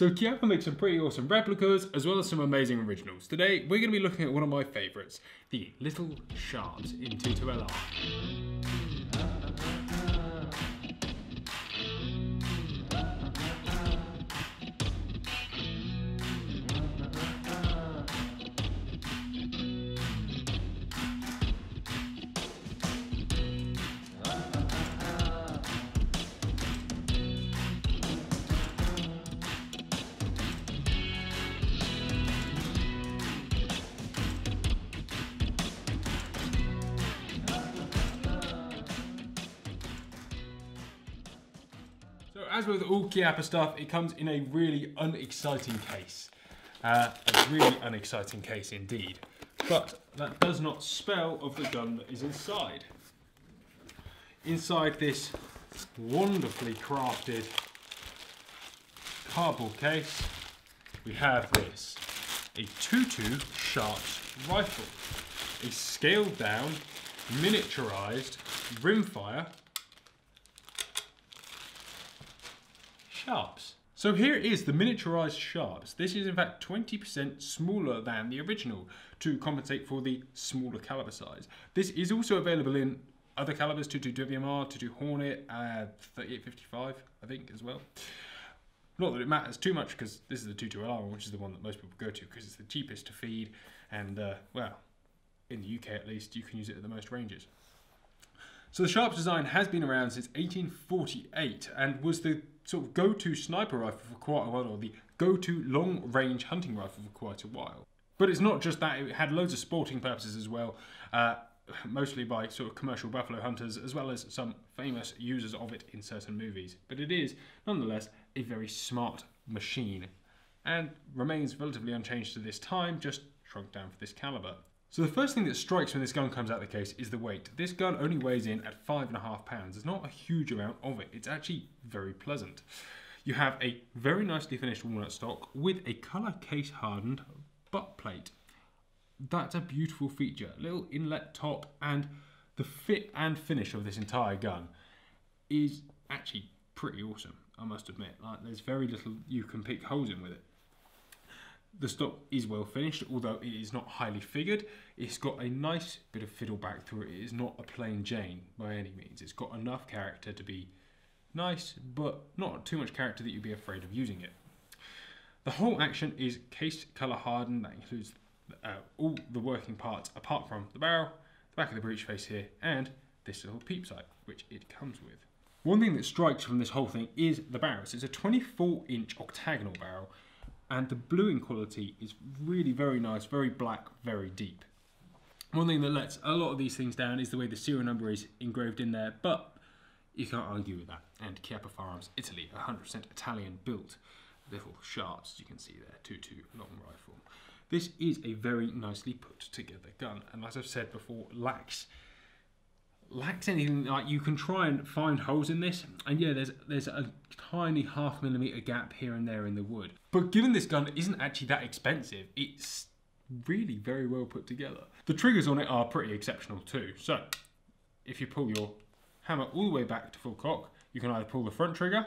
So Chiappa makes some pretty awesome replicas as well as some amazing originals. Today we're going to be looking at one of my favourites, the Little Sharps in 22LR. As with all Chiappa stuff, it comes in a really unexciting case. Uh, a really unexciting case indeed. But that does not spell of the gun that is inside. Inside this wonderfully crafted cardboard case, we have this. A 2-2 Sharps rifle. A scaled down, miniaturized rimfire Sharps. So here is the miniaturized Sharps. This is in fact 20% smaller than the original to compensate for the smaller caliber size. This is also available in other calibers, 22 WMR, 22 Hornet, uh, 3855 I think as well. Not that it matters too much because this is the 22LR which is the one that most people go to because it's the cheapest to feed and uh, well, in the UK at least, you can use it at the most ranges. So the Sharps design has been around since 1848 and was the sort of go-to sniper rifle for quite a while, or the go-to long-range hunting rifle for quite a while. But it's not just that, it had loads of sporting purposes as well, uh, mostly by sort of commercial buffalo hunters, as well as some famous users of it in certain movies. But it is, nonetheless, a very smart machine, and remains relatively unchanged to this time, just shrunk down for this caliber. So the first thing that strikes when this gun comes out of the case is the weight. This gun only weighs in at five and a half pounds. There's not a huge amount of it. It's actually very pleasant. You have a very nicely finished walnut stock with a colour case hardened butt plate. That's a beautiful feature. Little inlet top and the fit and finish of this entire gun is actually pretty awesome, I must admit. Like there's very little you can pick holes in with it. The stock is well finished, although it is not highly figured. It's got a nice bit of fiddle back through it. It is not a plain Jane by any means. It's got enough character to be nice, but not too much character that you'd be afraid of using it. The whole action is case colour hardened. That includes uh, all the working parts apart from the barrel, the back of the breech face here, and this little peep sight, which it comes with. One thing that strikes from this whole thing is the barrel. So it's a 24 inch octagonal barrel and the bluing quality is really very nice, very black, very deep. One thing that lets a lot of these things down is the way the serial number is engraved in there, but you can't argue with that. And Chiappa Firearms Italy, 100% Italian built little Sharps, you can see there, 2-2 long rifle. This is a very nicely put together gun, and as I've said before, lacks lacks anything like you can try and find holes in this and yeah there's there's a tiny half millimeter gap here and there in the wood. But given this gun isn't actually that expensive it's really very well put together. The triggers on it are pretty exceptional too. So if you pull your hammer all the way back to full cock you can either pull the front trigger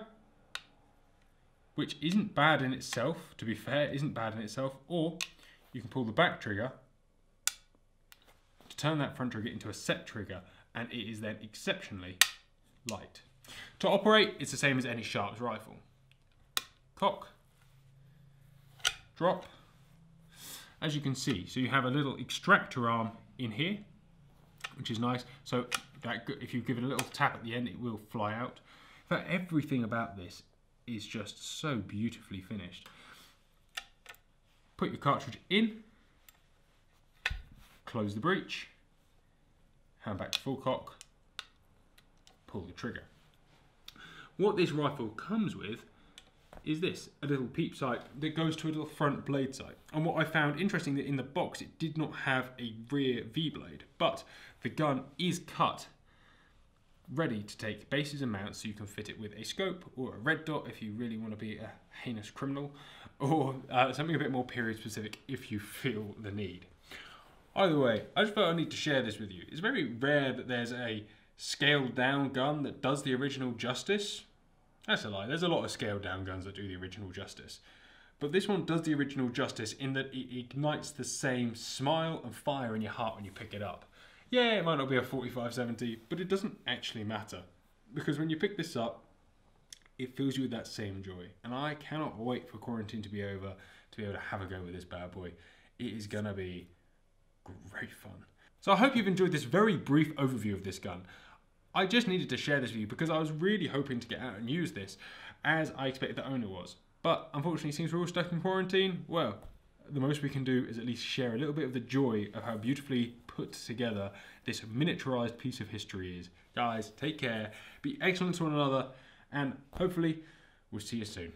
which isn't bad in itself to be fair isn't bad in itself or you can pull the back trigger to turn that front trigger into a set trigger and it is then exceptionally light. To operate, it's the same as any Sharps rifle. Cock, drop, as you can see. So you have a little extractor arm in here, which is nice. So that if you give it a little tap at the end, it will fly out. But everything about this is just so beautifully finished. Put your cartridge in, close the breech, hand back to full cock, pull the trigger. What this rifle comes with is this, a little peep sight that goes to a little front blade sight. And what I found interesting that in the box it did not have a rear V-blade, but the gun is cut ready to take bases and mounts so you can fit it with a scope or a red dot if you really want to be a heinous criminal or uh, something a bit more period specific if you feel the need. Either way, I just felt I need to share this with you. It's very rare that there's a scaled down gun that does the original justice. That's a lie. There's a lot of scaled down guns that do the original justice. But this one does the original justice in that it ignites the same smile and fire in your heart when you pick it up. Yeah, it might not be a 4570, but it doesn't actually matter. Because when you pick this up, it fills you with that same joy. And I cannot wait for quarantine to be over to be able to have a go with this bad boy. It is going to be great fun. So I hope you've enjoyed this very brief overview of this gun. I just needed to share this with you because I was really hoping to get out and use this as I expected the owner was. But unfortunately, since we're all stuck in quarantine, well, the most we can do is at least share a little bit of the joy of how beautifully put together this miniaturized piece of history is. Guys, take care, be excellent to one another, and hopefully we'll see you soon.